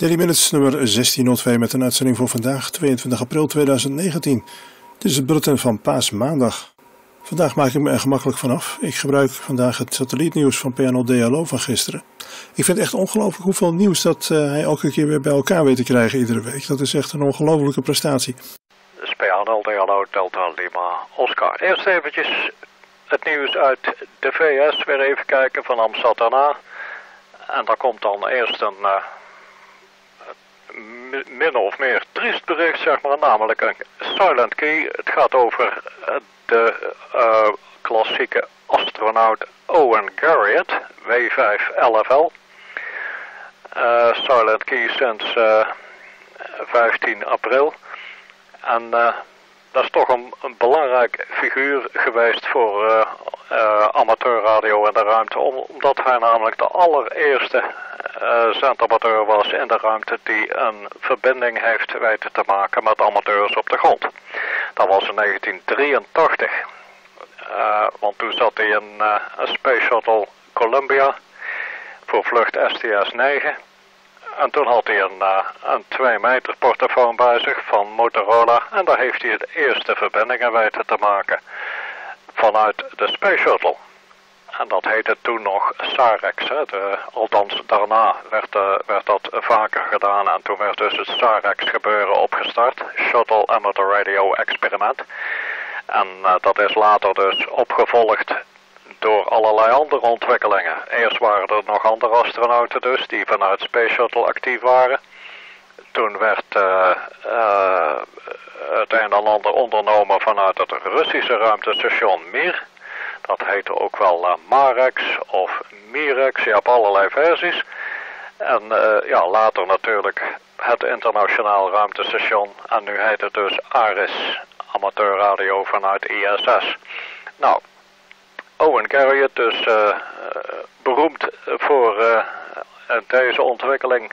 Daily Minutes nummer 1602 met een uitzending voor vandaag, 22 april 2019. Dit is het bulletin van Paasmaandag. Vandaag maak ik me er gemakkelijk vanaf. Ik gebruik vandaag het satellietnieuws van PNL DLO van gisteren. Ik vind het echt ongelooflijk hoeveel nieuws dat uh, hij elke keer weer bij elkaar weet te krijgen iedere week. Dat is echt een ongelofelijke prestatie. Dus DLO Delta Lima Oscar. Eerst eventjes het nieuws uit de VS. Weer even kijken van Amsterdam. En daar komt dan eerst een... Uh, min of meer triest bericht, zeg maar, namelijk een silent key. Het gaat over de uh, klassieke astronaut Owen Garriott, W5LFL. Uh, silent key sinds uh, 15 april. En dat is toch een, een, belangrijk figuur geweest voor amateurradio in de ruimte, omdat hij namelijk de allereerste zendamateur was in de ruimte die een verbinding heeft weten te maken met amateurs op de grond. Dat was in 1983. Uh, want toen zat hij in uh, een Space Shuttle Columbia voor vlucht STS-9. En toen had hij een, een 2 meter portofoon bij zich van Motorola. En daar heeft hij de eerste verbindingen weten te maken vanuit de Space Shuttle. En dat heette toen nog SAREX. Hè. Althans, daarna werd, uh, werd dat vaker gedaan. En toen werd dus het SAREX gebeuren opgestart. Shuttle Amateur Radio Experiment. En uh, dat is later dus opgevolgd door allerlei andere ontwikkelingen. Eerst waren er nog andere astronauten dus, die vanuit Space Shuttle actief waren. Toen werd uh, het een en ander ondernomen vanuit het Russische ruimtestation Mir. Dat heette ook wel uh, Marex of Mirex. Je hebt allerlei versies. En uh, ja, later natuurlijk het internationaal ruimtestation. En nu heet het dus ARIS, amateurradio vanuit ISS. Nou, Owen Garriott dus uh, beroemd voor deze ontwikkeling.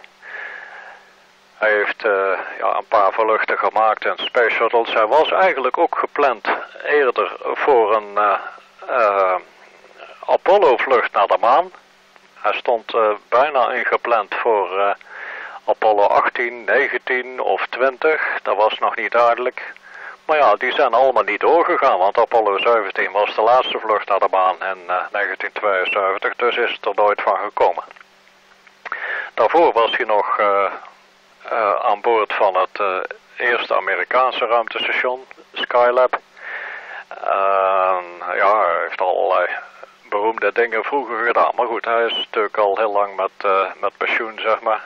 Hij heeft ja, een paar vluchten gemaakt in Space Shuttles. Hij was eigenlijk ook gepland eerder voor een uh, Apollo-vlucht naar de maan. Hij stond bijna ingepland voor Apollo 18, 19 of 20. Dat was nog niet duidelijk. Maar ja, die zijn allemaal niet doorgegaan, want Apollo 17 was de laatste vlucht naar de maan in 1972, dus is het er nooit van gekomen. Daarvoor was hij nog aan boord van het eerste Amerikaanse ruimtestation, Skylab. Ja, hij heeft allerlei beroemde dingen vroeger gedaan. Maar goed, hij is natuurlijk al heel lang met, uh, met pensioen, zeg maar.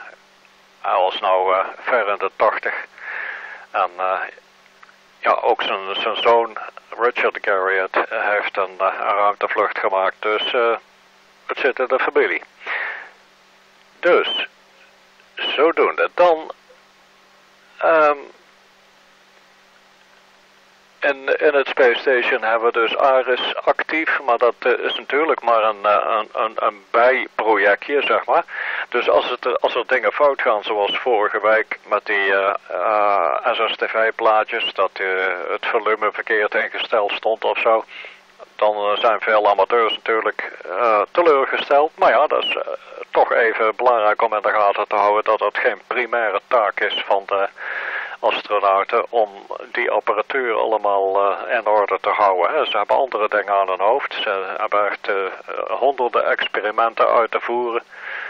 Hij was nou ver in de tachtig. En ja, ook zijn, zijn zoon Richard Garriott heeft een, een ruimtevlucht gemaakt. Dus het zit in de familie. Dus, zodoende. Dan um, in, in het Space Station hebben we dus ARIS actief, maar dat uh, is natuurlijk maar een, een, een, een, bijprojectje, zeg maar. Dus als, het, als er dingen fout gaan, zoals vorige week met die uh, uh, SSTV-plaatjes, dat het volume verkeerd ingesteld stond of zo, dan zijn veel amateurs natuurlijk teleurgesteld. Maar ja, dat is toch even belangrijk om in de gaten te houden dat het geen primaire taak is van de astronauten om die apparatuur allemaal uh, in orde te houden. Hè. Ze hebben andere dingen aan hun hoofd. Ze hebben echt uh, honderden experimenten uit te voeren.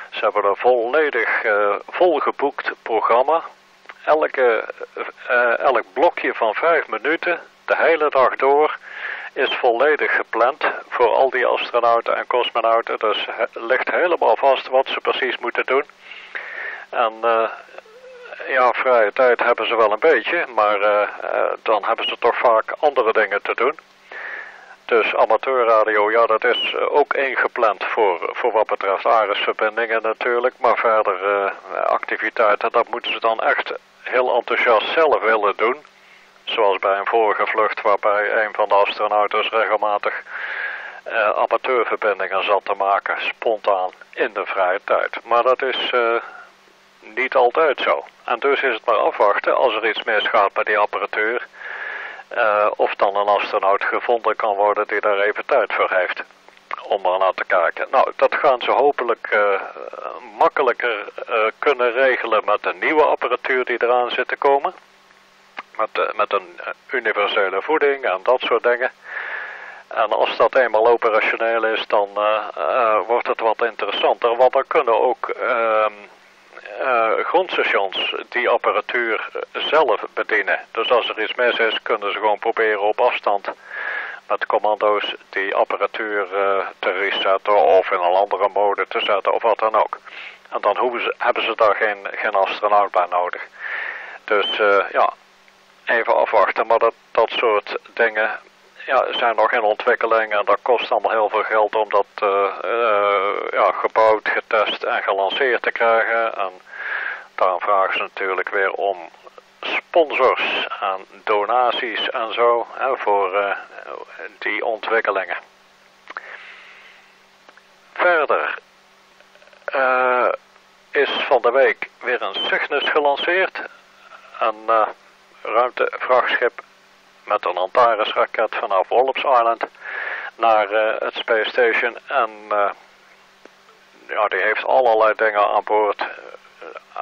Ze hebben een volledig uh, volgeboekt programma. Elke, elk blokje van vijf minuten, de hele dag door is volledig gepland voor al die astronauten en cosmonauten. Dus ligt helemaal vast wat ze precies moeten doen. En ja, vrije tijd hebben ze wel een beetje, maar uh, uh, dan hebben ze toch vaak andere dingen te doen. Dus amateurradio, ja, dat is ook ingepland voor, voor wat betreft ARIS-verbindingen natuurlijk. Maar verder activiteiten, dat moeten ze dan echt heel enthousiast zelf willen doen. Zoals bij een vorige vlucht waarbij een van de astronauten regelmatig amateurverbindingen zat te maken, spontaan in de vrije tijd. Maar dat is niet altijd zo. En dus is het maar afwachten als er iets misgaat met die apparatuur. of dan een astronaut gevonden kan worden die daar even tijd voor heeft om er naar te kijken. Nou, dat gaan ze hopelijk uh, makkelijker uh, kunnen regelen met de nieuwe apparatuur die eraan zit te komen. Met, met een universele voeding en dat soort dingen. En als dat eenmaal operationeel is, dan wordt het wat interessanter. Want dan kunnen ook ehm, grondstations die apparatuur zelf bedienen. Dus als er iets mis is, kunnen ze gewoon proberen op afstand met commando's die apparatuur uh, te resetten of in een andere mode te zetten of wat dan ook. En dan hebben ze daar geen, geen astronaut bij nodig. Dus uh, ja, even afwachten. Maar dat, dat soort dingen ja, zijn nog in ontwikkeling en dat kost allemaal heel veel geld om dat uh, ja, gebouwd, getest en gelanceerd te krijgen. En daarom vragen ze natuurlijk weer om sponsors en donaties en zo voor uh, die ontwikkelingen. Verder is van de week weer een Cygnus gelanceerd. Een ruimtevrachtschip met een Antares-raket vanaf Wallops Island naar het Space Station. En ja, die heeft allerlei dingen aan boord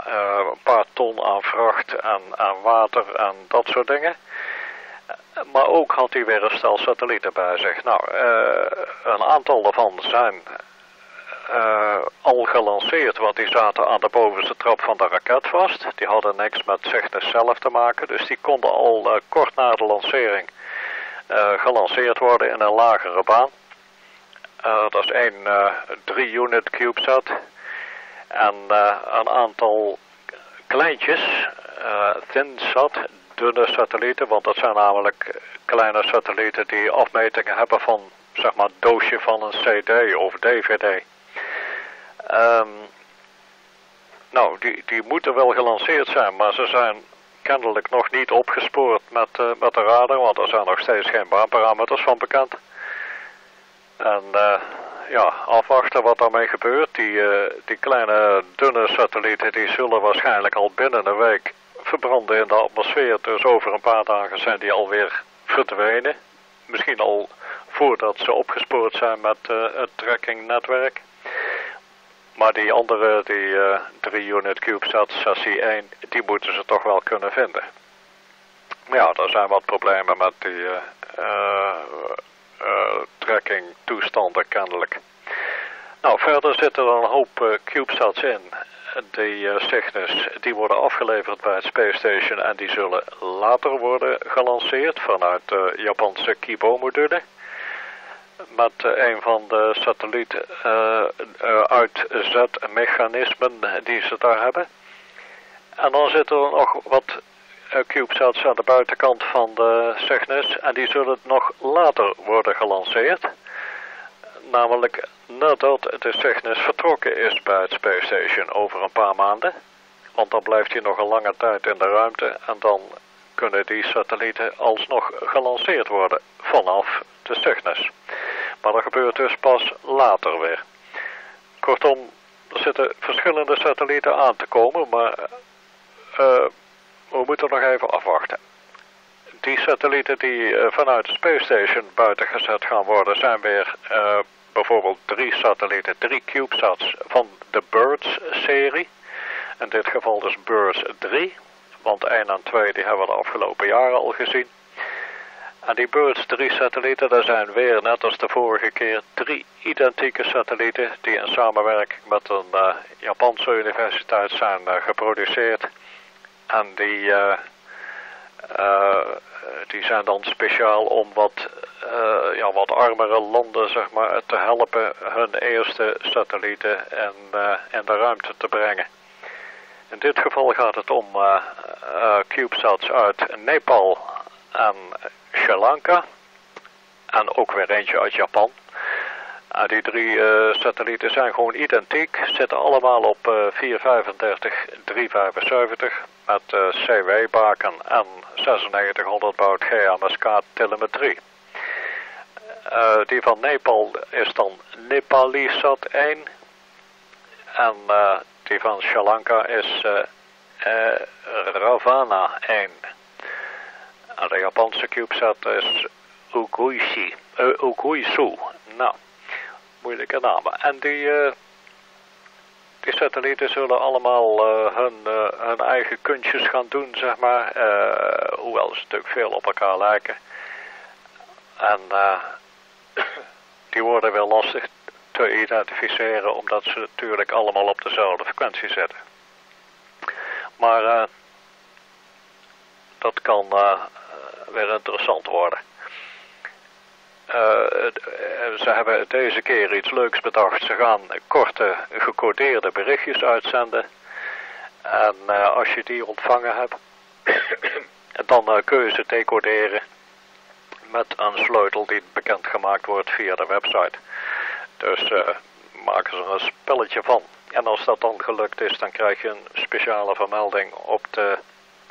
uh, een paar ton aan vracht en aan water en dat soort dingen. Maar ook had hij weer een stel satellieten bij zich. Nou, uh, een aantal daarvan zijn uh, al gelanceerd, want die zaten aan de bovenste trap van de raket vast. Die hadden niks met Cygnus zelf te maken, dus die konden al kort na de lancering gelanceerd worden in een lagere baan. dat is één 3-unit CubeSat. En een aantal kleintjes, ThinSat, dunne satellieten, want dat zijn namelijk kleine satellieten die afmetingen hebben van, zeg maar, doosje van een CD of DVD. Ehm, nou, die, die moeten wel gelanceerd zijn, maar ze zijn kennelijk nog niet opgespoord met, uh, met de radar, want er zijn nog steeds geen baanparameters van bekend. En uh, ja, afwachten wat daarmee gebeurt. Die, uh, die kleine dunne satellieten die zullen waarschijnlijk al binnen een week verbranden in de atmosfeer. Dus over een paar dagen zijn die alweer verdwenen. Misschien al voordat ze opgespoord zijn met het trackingnetwerk. Maar die andere, die uh, 3-unit CubeSat, SASI 1, die moeten ze toch wel kunnen vinden. Ja, er zijn wat problemen met die uh, tracking toestanden kennelijk. Nou, verder zitten er een hoop CubeSats in. Die Cygnus, die worden afgeleverd bij het Space Station en die zullen later worden gelanceerd vanuit de Japanse Kibo-module. Met een van de satellieten uitzetmechanismen die ze daar hebben. En dan zitten er nog wat CubeSats aan de buitenkant van de Cygnus en die zullen nog later worden gelanceerd. Namelijk nadat de Cygnus vertrokken is bij het Space Station over een paar maanden. Want dan blijft hij nog een lange tijd in de ruimte en dan kunnen die satellieten alsnog gelanceerd worden vanaf de Cygnus. Maar dat gebeurt dus pas later weer. Kortom, er zitten verschillende satellieten aan te komen, maar uh, we moeten nog even afwachten. Die satellieten die uh, vanuit de Space Station buiten gezet gaan worden, zijn weer uh, bijvoorbeeld drie satellieten, drie CubeSats van de Birds-serie. In dit geval dus Birds 3, want 1 en 2 die hebben we de afgelopen jaren al gezien. En die Birds 3 satellieten, daar zijn weer, net als de vorige keer, drie identieke satellieten die in samenwerking met een uh, Japanse universiteit zijn geproduceerd. En die, uh, die zijn dan speciaal om wat, ja, wat armere landen zeg maar, te helpen hun eerste satellieten in, in de ruimte te brengen. In dit geval gaat het om CubeSats uit Nepal en Sri Lanka. En ook weer eentje uit Japan. Die drie uh, satellieten zijn gewoon identiek, zitten allemaal op uh, 435, 375 met uh, CW-baken en 9600 baud GMSK telemetrie. Uh, die van Nepal is dan Nepalisat 1 en die van Sri Lanka is Ravana 1. De Japanse CubeSat is Uguishi, Uguisu. Nou, moeilijke namen. En die, die satellieten zullen allemaal hun, hun eigen kunstjes gaan doen, zeg maar. hoewel ze natuurlijk veel op elkaar lijken. En die worden wel lastig te identificeren, omdat ze natuurlijk allemaal op dezelfde frequentie zitten. Maar uh, dat kan uh, weer interessant worden. Uh, ze hebben deze keer iets leuks bedacht. Ze gaan korte gecodeerde berichtjes uitzenden. En als je die ontvangen hebt, dan kun je ze decoderen met een sleutel die bekendgemaakt wordt via de website. Dus maken ze er een spelletje van. En als dat dan gelukt is, dan krijg je een speciale vermelding op de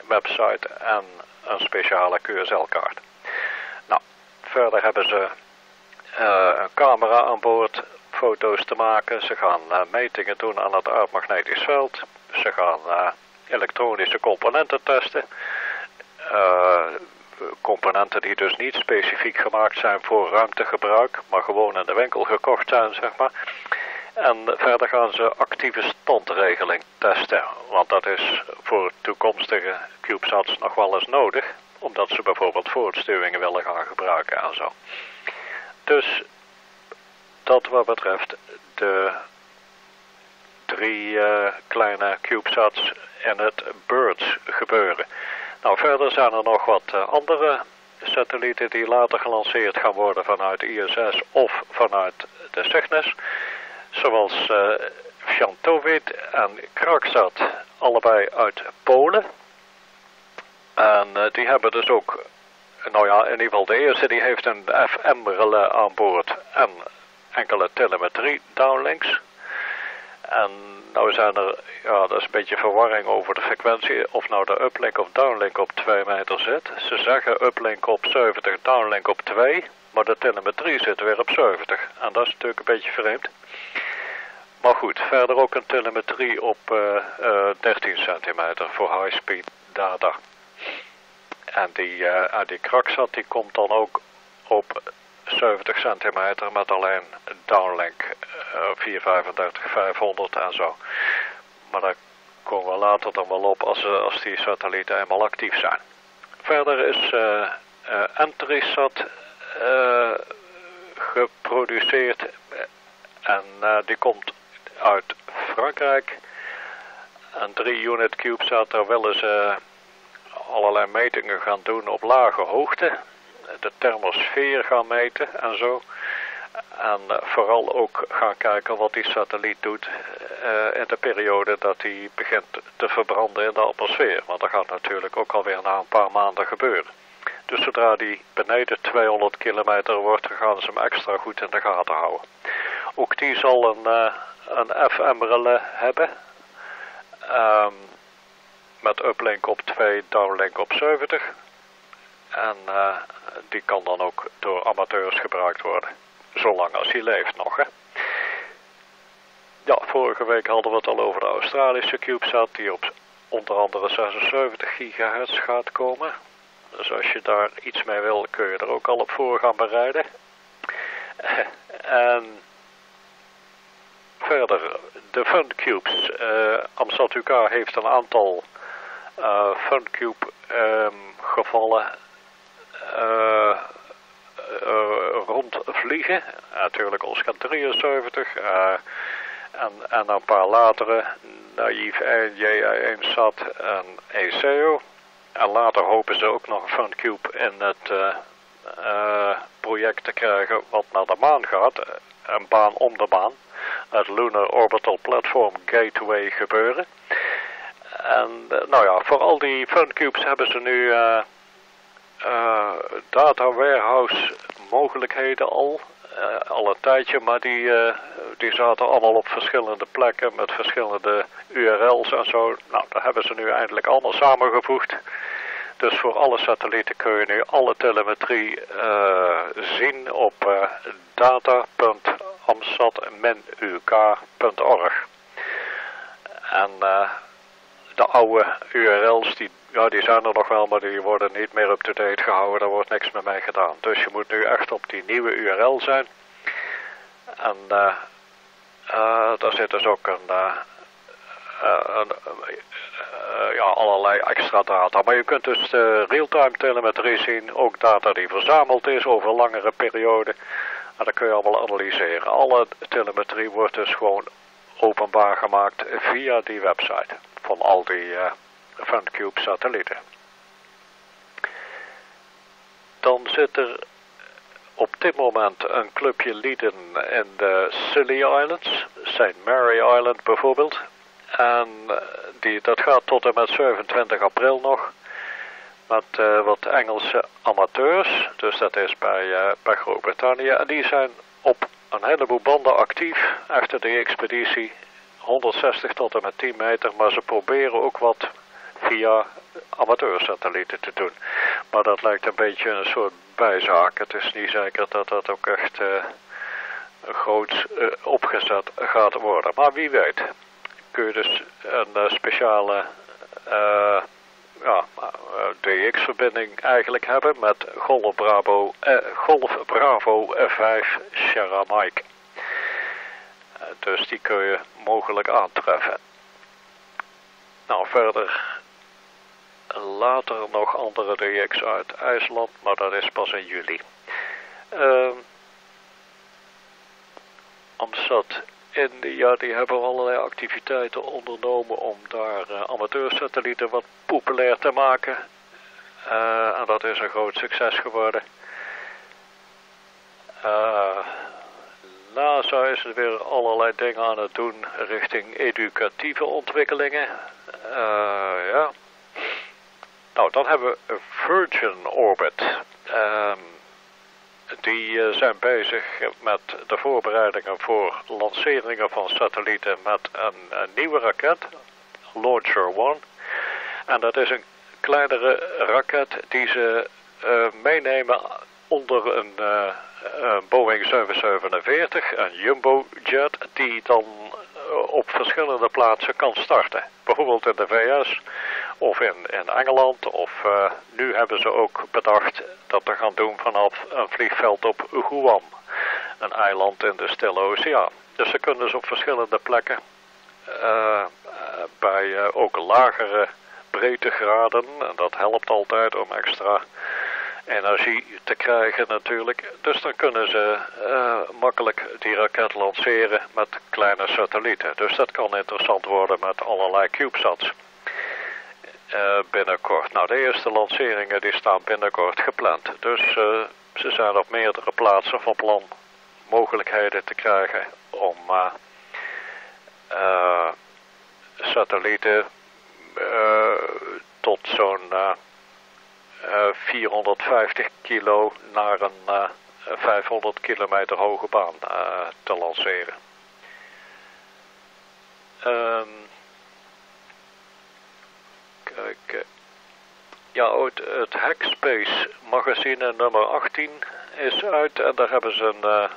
website en een speciale QSL-kaart. Nou, verder hebben ze uh, een camera aan boord, foto's te maken. Ze gaan uh, metingen doen aan het aardmagnetisch veld. Ze gaan elektronische componenten testen componenten die dus niet specifiek gemaakt zijn voor ruimtegebruik, maar gewoon in de winkel gekocht zijn, zeg maar. En verder gaan ze actieve standregeling testen, want dat is voor toekomstige CubeSats nog wel eens nodig, omdat ze bijvoorbeeld voortstuwingen willen gaan gebruiken en zo. Dus dat wat betreft de drie uh, kleine CubeSats in het Birds gebeuren. Nou, verder zijn er nog wat uh, andere satellieten die later gelanceerd gaan worden vanuit ISS of vanuit de Cygnus. Zoals uh, en Kraksat, allebei uit Polen. En uh, die hebben dus ook, nou ja, in ieder geval de eerste die heeft een FM-relais aan boord en enkele telemetrie downlinks. En nou zijn er, ja, dat is een beetje verwarring over de frequentie, of nou de uplink of downlink op 2 meter zit. Ze zeggen uplink op 70, downlink op 2, maar de telemetrie zit weer op 70. En dat is natuurlijk een beetje vreemd. Maar goed, verder ook een telemetrie op uh, uh, 13 centimeter voor high speed data. En die, uh, die kraksat die komt dan ook op 70 centimeter met alleen downlink uh, 435, 500 en zo. Maar daar komen we later dan wel op als, eh, als die satellieten eenmaal actief zijn. Verder is uh, Entrisat geproduceerd en die komt uit Frankrijk. Een 3-unit CubeSat, daar willen ze allerlei metingen gaan doen op lage hoogte de thermosfeer gaan meten en zo. En uh, vooral ook gaan kijken wat die satelliet doet uh, in de periode dat hij begint te verbranden in de atmosfeer. Want dat gaat natuurlijk ook alweer na een paar maanden gebeuren. Dus zodra die beneden 200 kilometer wordt, gaan ze hem extra goed in de gaten houden. Ook die zal een, een FM-relais hebben. Um, met uplink op 2, downlink op 70. En uh, die kan dan ook door amateurs gebruikt worden. Zolang als hij leeft nog, hè. Ja, vorige week hadden we het al over de Australische CubeSat, die op onder andere 76 gigahertz gaat komen. Dus als je daar iets mee wil, kun je er ook al op voor gaan bereiden. en verder, de FunCubes. Uh, Amsat UK heeft een aantal uh, FunCube um, gevallen uh, uh, rondvliegen. Natuurlijk Oscar 73 uh, en, en een paar latere, Naïef 1, JA1 SAT en ECO. En later hopen ze ook nog een FunCube in het project te krijgen wat naar de maan gaat. Een baan om de maan. Het Lunar Orbital Platform Gateway gebeuren. En nou ja, voor al die FunCubes hebben ze nu uh, data warehouse mogelijkheden al. Al een tijdje, maar die, die zaten allemaal op verschillende plekken met verschillende URL's en zo. Nou, daar hebben ze nu eindelijk allemaal samengevoegd. Dus voor alle satellieten kun je nu alle telemetrie zien op uh, data.amsatmenuk.org. En de oude URL's, die, ja, die zijn er nog wel, maar die worden niet meer up-to-date gehouden. Daar wordt niks meer mee gedaan. Dus je moet nu echt op die nieuwe URL zijn. En uh, daar zit dus ook een, ja, allerlei extra data. Maar je kunt dus real-time telemetrie zien, ook data die verzameld is over langere perioden. En dat kun je allemaal analyseren. Alle telemetrie wordt dus gewoon openbaar gemaakt via die website van al die uh, FunCube satellieten. Dan zit er op dit moment een clubje lieden in de Scilly Islands, St. Mary Island bijvoorbeeld. En eh, die, dat gaat tot en met 27 april nog met uh, wat Engelse amateurs. Dus dat is bij, uh, bij Groot-Brittannië. En die zijn op een heleboel banden actief achter de expeditie 160 tot en met 10 meter, maar ze proberen ook wat via amateursatellieten te doen. Maar dat lijkt een beetje een soort bijzaak. Het is niet zeker dat dat ook echt uh, groot uh, opgezet gaat worden. Maar wie weet kun je dus een uh, speciale ja, DX-verbinding eigenlijk hebben met Golf Bravo, Golf Bravo F5 Sierra Mike. Dus die kun je mogelijk aantreffen. Nou, verder later nog andere DX uit IJsland, maar dat is pas in juli. Uh, Amstad India, die hebben allerlei activiteiten ondernomen om daar uh, amateursatellieten wat populair te maken. Uh, en dat is een groot succes geworden. Uh, NASA is er weer allerlei dingen aan het doen richting educatieve ontwikkelingen. Ja. Nou, dan hebben we Virgin Orbit. Um, die uh, zijn bezig met de voorbereidingen voor lanceringen van satellieten met een, nieuwe raket, Launcher One. En dat is een kleinere raket die ze uh, meenemen onder een een Boeing 747, een Jumbo Jet, die dan eh, op verschillende plaatsen kan starten. Bijvoorbeeld in de VS of in, in Engeland. Of uh, nu hebben ze ook bedacht dat te gaan doen vanaf een vliegveld op Guam. Een eiland in de Stille Oceaan. Dus ze kunnen dus op verschillende plekken uh, bij ook lagere breedtegraden. En dat helpt altijd om extra energie te krijgen natuurlijk. Dus dan kunnen ze makkelijk die raket lanceren met kleine satellieten. Dus dat kan interessant worden met allerlei CubeSats. Uh, binnenkort. Nou, de eerste lanceringen die staan binnenkort gepland. Dus uh, ze zijn op meerdere plaatsen van plan mogelijkheden te krijgen om satellieten tot zo'n 450 eh, kilo naar een 500 eh, kilometer hoge baan eh, te lanceren. Um, kijk, ja, het, het Hackspace magazine nummer 18 is uit en daar hebben ze een,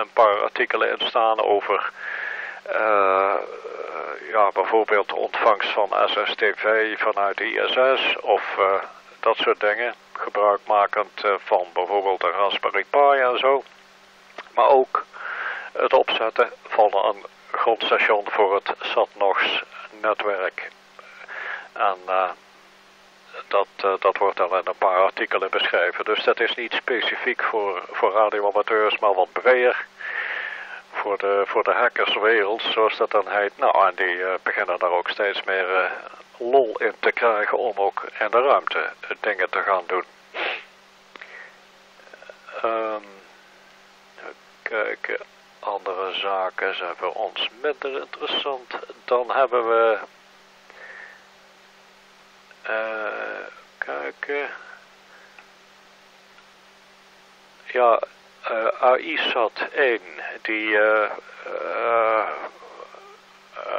een paar artikelen in staan over ja, bijvoorbeeld de ontvangst van SSTV vanuit ISS of dat soort dingen. Gebruikmakend van bijvoorbeeld een Raspberry Pi en zo. Maar ook het opzetten van een grondstation voor het SatNOX netwerk. En uh, dat, uh, dat wordt dan in een paar artikelen beschreven. Dus dat is niet specifiek voor, voor radioamateurs, maar wat breder. Voor de, voor de hackerswereld, zoals dat dan heet. Nou, en die uh, beginnen daar ook steeds meer lol in te krijgen om ook in de ruimte dingen te gaan doen. Um, kijken, andere zaken zijn voor ons minder interessant. Dan hebben we... Uh, kijken... Ja, eh, AISAT 1, die uh,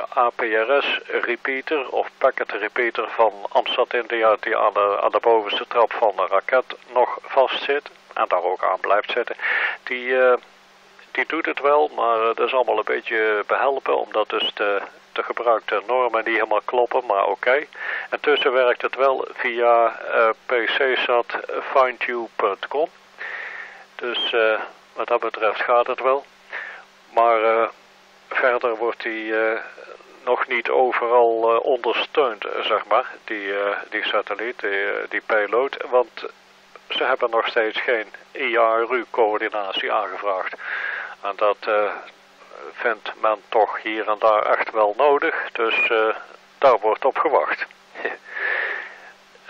APRS repeater of packet repeater van Amstad India die aan de, aan de bovenste trap van de raket nog vastzit en daar ook aan blijft zitten. Die, die doet het wel, maar het is allemaal een beetje behelpen omdat dus de de gebruikte normen niet helemaal kloppen, maar oké. En tussen werkt het wel via uh, pcsat findtune.com. Dus wat dat betreft gaat het wel. Maar verder wordt die nog niet overal ondersteund, zeg maar, die, die satelliet, die, die payload. Want ze hebben nog steeds geen IARU-coördinatie aangevraagd. En dat uh, vindt men toch hier en daar echt wel nodig. Dus uh, daar wordt op gewacht.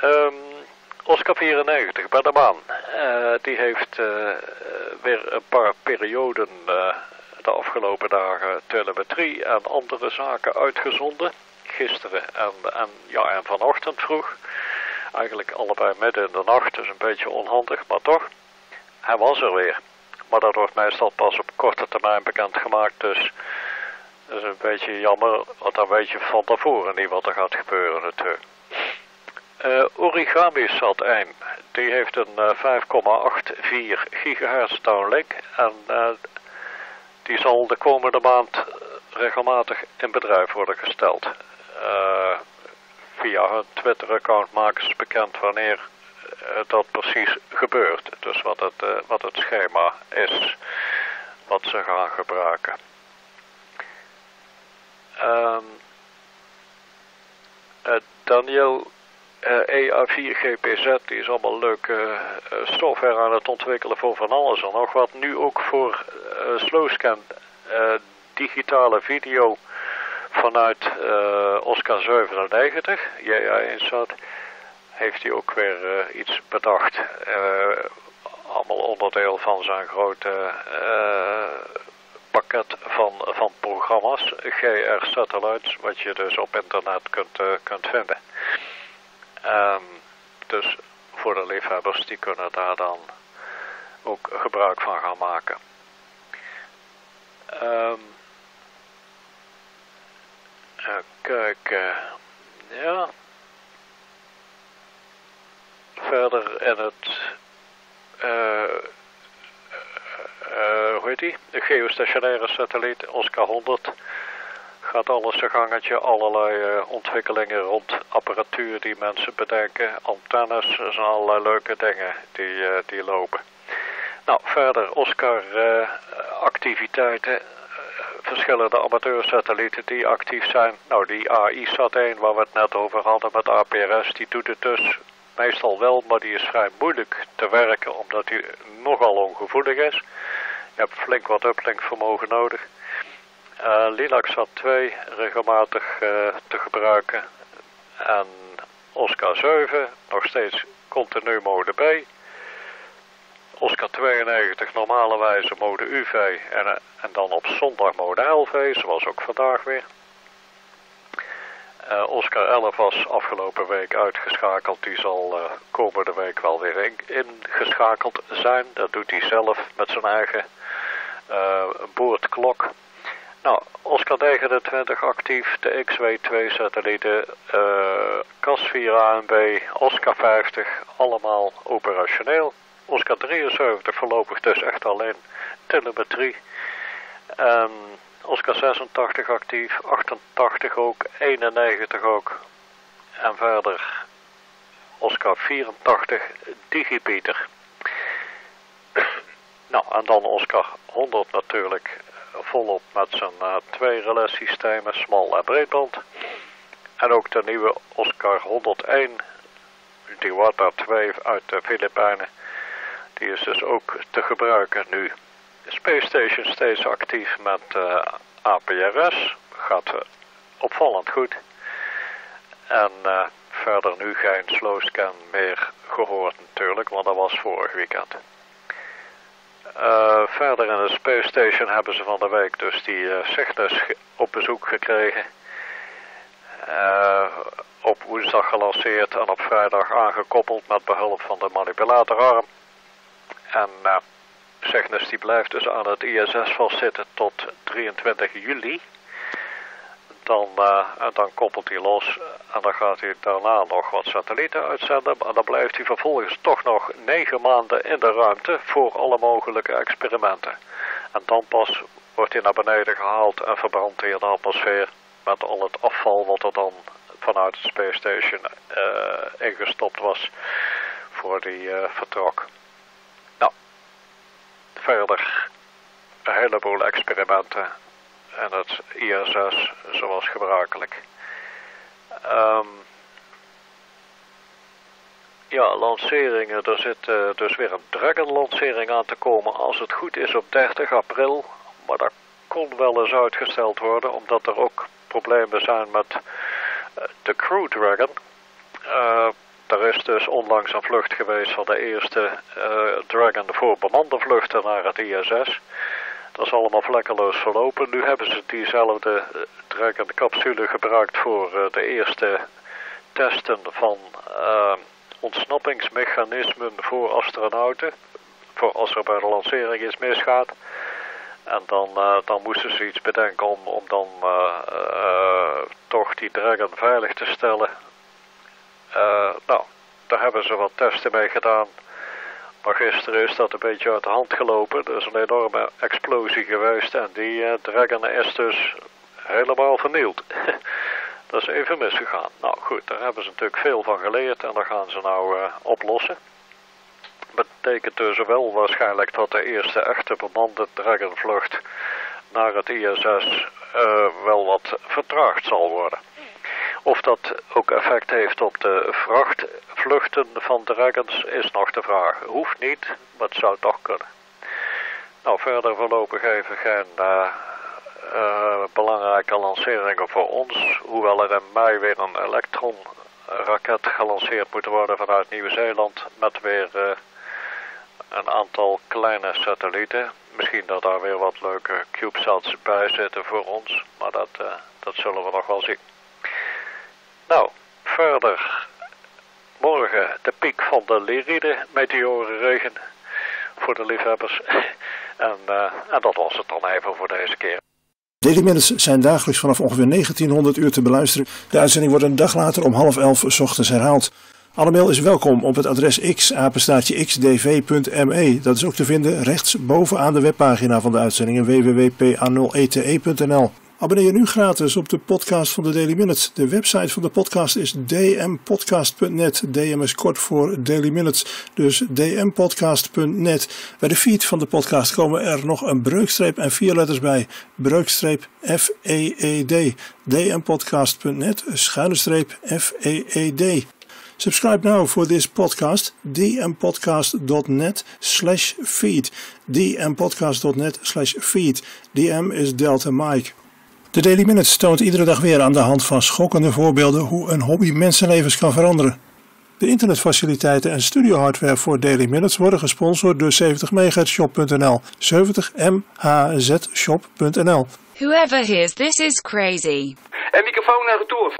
um, Oscar 94 bij de maan. Uh, die heeft weer een paar perioden de afgelopen dagen telemetrie en andere zaken uitgezonden. Gisteren en, en, ja, en vanochtend vroeg. Eigenlijk allebei midden in de nacht, dus een beetje onhandig, maar toch. Hij was er weer. Maar dat wordt meestal pas op korte termijn bekendgemaakt, dus dat is een beetje jammer, want dan weet je van tevoren niet wat er gaat gebeuren natuurlijk. Uh, Origami Sat 1, die heeft een uh, 5,84 gigahertz downlink en uh, die zal de komende maand regelmatig in bedrijf worden gesteld. Via hun Twitter-account maken ze bekend wanneer dat precies gebeurt. Dus wat het, wat het schema is wat ze gaan gebruiken. Um, uh, Daniel EA4 GPZ die is allemaal leuke software aan het ontwikkelen voor van alles en nog wat. Nu ook voor Slowscan digitale video vanuit Oscar 97, JA Insat, heeft hij ook weer iets bedacht. Allemaal onderdeel van zijn grote pakket van, van programma's, GR Satellites, wat je dus op internet kunt, kunt vinden. Um, dus voor de liefhebbers, die kunnen daar dan ook gebruik van gaan maken. Um, kijken. Ja. Verder in het... Uh, uh, hoe heet die? De geostationaire satelliet Oscar 100 gaat alles zijn gangetje, allerlei ontwikkelingen rond apparatuur die mensen bedenken, antennes, er zijn allerlei leuke dingen die, die lopen. Nou, verder Oscar uh, activiteiten verschillende amateursatellieten die actief zijn. Nou, die AI-sat-1 waar we het net over hadden met APRS, die doet het dus meestal wel, maar die is vrij moeilijk te werken omdat die nogal ongevoelig is. Je hebt flink wat uplinkvermogen nodig. Uh, Lilac 2 regelmatig uh, te gebruiken. En Oscar 7 nog steeds continu mode B. Oscar 92 normale wijze mode UV en, eh, en dan op zondag mode LV, zoals ook vandaag weer. Uh, Oscar 11 was afgelopen week uitgeschakeld. Die zal uh, komende week wel weer ingeschakeld zijn. Dat doet hij zelf met zijn eigen uh, boordklok. Nou, Oscar 29 actief, de XW2 satellieten, CAS 4 ANB, Oscar 50, allemaal operationeel. Oscar 73 voorlopig dus echt alleen telemetrie. Um, Oscar 86 actief, 88 ook, 91 ook. En verder Oscar 84 digibieter. nou, en dan Oscar 100 natuurlijk volop met zijn uh, twee relais-systemen, smal en breedband. En ook de nieuwe Oscar 101, die Water 2 uit de Filipijnen. Die is dus ook te gebruiken nu. Space Station steeds actief met uh, eh, APRS. Gaat uh, opvallend goed. En uh, verder nu geen slowscan meer gehoord natuurlijk, want dat was vorig weekend. verder in de Space Station hebben ze van de week dus die Cygnus op bezoek gekregen. op woensdag gelanceerd en op vrijdag aangekoppeld met behulp van de manipulatorarm. En uh, Cygnus die blijft dus aan het ISS vastzitten tot 23 juli. Dan, uh, dan koppelt hij los en dan gaat hij daarna nog wat satellieten uitzenden. En dan blijft hij vervolgens toch nog negen maanden in de ruimte voor alle mogelijke experimenten. En dan pas wordt hij naar beneden gehaald en verbrandt hij in de atmosfeer. met al het afval wat er dan vanuit de Space Station ingestopt was voor die vertrok. Verder een heleboel experimenten en het ISS zoals gebruikelijk. Um, ja, lanceringen. Er zit uh, dus weer een Dragon-lancering aan te komen als het goed is op 30 april. Maar dat kon wel eens uitgesteld worden, omdat er ook problemen zijn met uh, de Crew Dragon. Uh, er is dus onlangs een vlucht geweest van de eerste Dragon voor bemande vluchten naar het ISS. Dat is allemaal vlekkeloos verlopen. Nu hebben ze diezelfde Dragon-capsule gebruikt voor de eerste testen van ontsnappingsmechanismen voor astronauten. Voor als er bij de lancering iets misgaat. En dan, dan moesten ze iets bedenken om, om dan toch die Dragon veilig te stellen. Nou, daar hebben ze wat testen mee gedaan. Maar gisteren is dat een beetje uit de hand gelopen. Er is een enorme explosie geweest en die Dragon is dus helemaal vernield. Dat is even misgegaan. Nou goed, daar hebben ze natuurlijk veel van geleerd en daar gaan ze nou uh, oplossen. Betekent dus wel waarschijnlijk dat de eerste echte bemande Dragonvlucht naar het ISS wel wat vertraagd zal worden. Of dat ook effect heeft op de vrachtvluchten van Dragons is nog de vraag. Hoeft niet, maar het zou toch kunnen. Nou, verder voorlopig even geen uh, uh, belangrijke lanceringen voor ons. Hoewel er in mei weer een elektronraket gelanceerd moet worden vanuit Nieuw-Zeeland. Met weer uh, een aantal kleine satellieten. Misschien dat daar weer wat leuke CubeSats bij zitten voor ons. Maar dat, dat zullen we nog wel zien. Nou, verder. Morgen de piek van de Lyride meteorenregen voor de liefhebbers. en, en dat was het dan even voor deze keer. Daily Minutes zijn dagelijks vanaf ongeveer 1900 uur te beluisteren. De uitzending wordt een dag later om half elf s ochtends herhaald. Alle mail is welkom op het adres x xdv.me. Dat is ook te vinden rechts bovenaan de webpagina van de uitzendingen www.pa0ete.nl. Abonneer je nu gratis op de podcast van de Daily Minutes. De website van de podcast is dmpodcast.net. DM is kort voor Daily Minutes, dus dmpodcast.net. Bij de feed van de podcast komen er nog een breukstreep en vier letters bij. Breukstreep F-E-E-D. dmpodcast.net, schuine streep F-E-E-D. Subscribe now for this podcast, dmpodcast.net slash feed. dmpodcast.net slash feed. DM is Delta Mike. De Daily Minutes toont iedere dag weer aan de hand van schokkende voorbeelden hoe een hobby mensenlevens kan veranderen. De internetfaciliteiten en studiohardware voor Daily Minutes worden gesponsord door 70mhzshop.nl. 70mhzshop.nl. Whoever hears this is crazy. En microfoon naar retour.